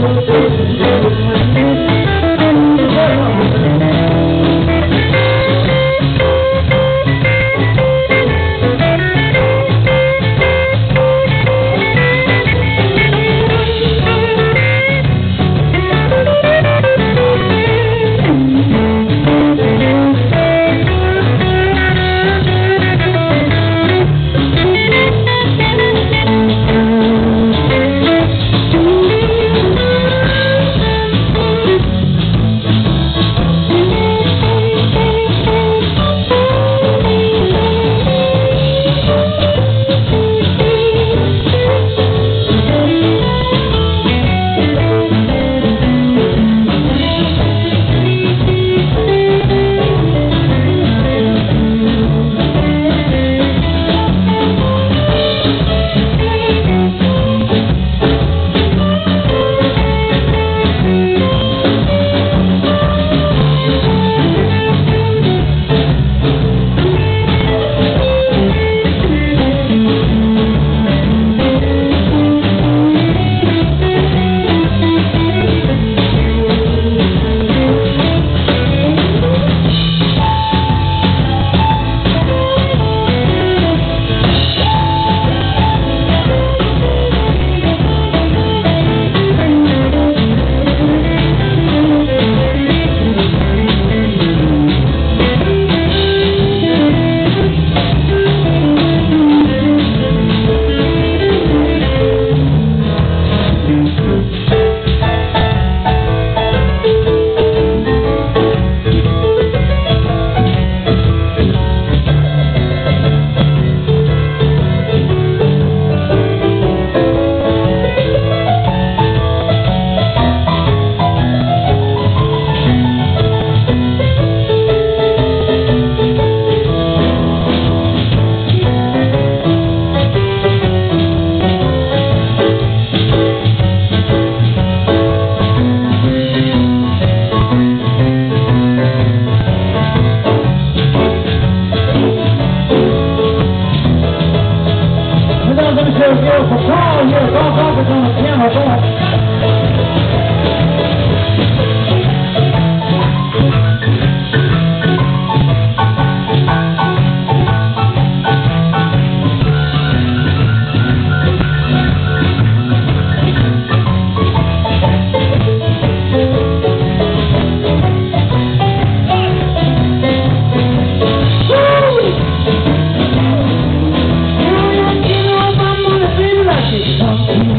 Thank you.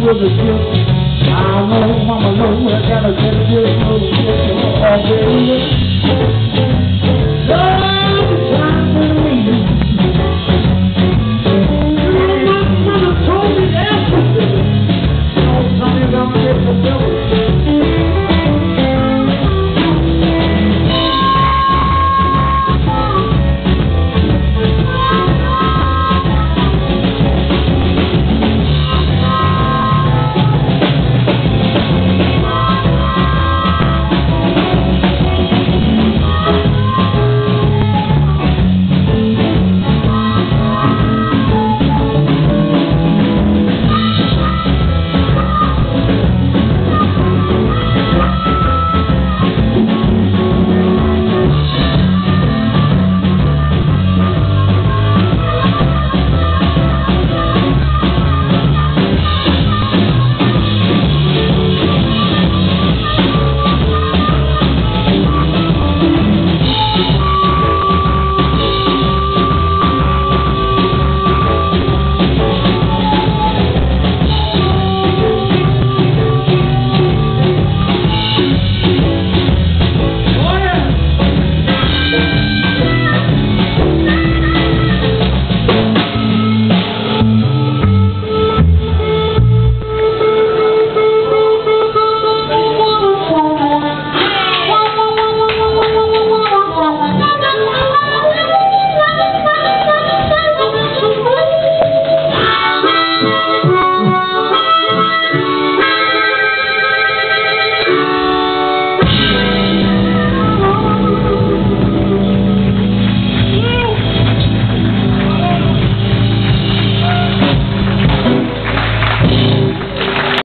with the truth.